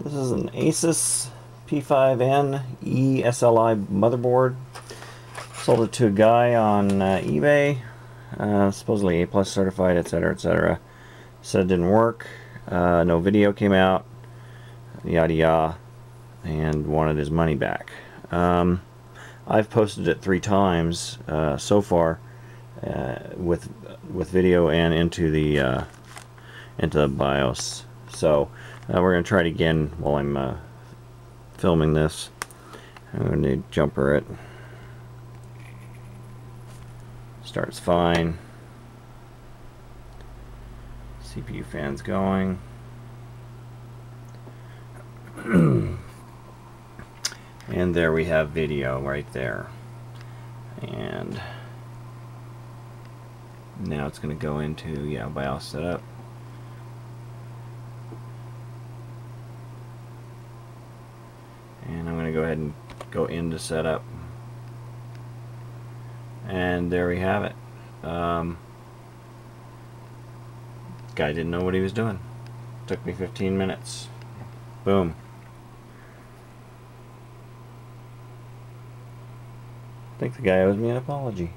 This is an Asus P5N-E SLI motherboard. Sold it to a guy on uh, eBay, uh, supposedly A plus certified, etc., etc. Said it didn't work. Uh, no video came out. Yada yada, and wanted his money back. Um, I've posted it three times uh, so far uh, with with video and into the uh, into the BIOS. So uh, we're going to try it again while I'm uh, filming this. I'm going to jumper it. Starts fine. CPU fans going. and there we have video right there. And now it's going to go into, yeah, BIOS setup. And I'm going to go ahead and go into setup. And there we have it. Um, guy didn't know what he was doing. Took me 15 minutes. Boom. I think the guy owes me an apology.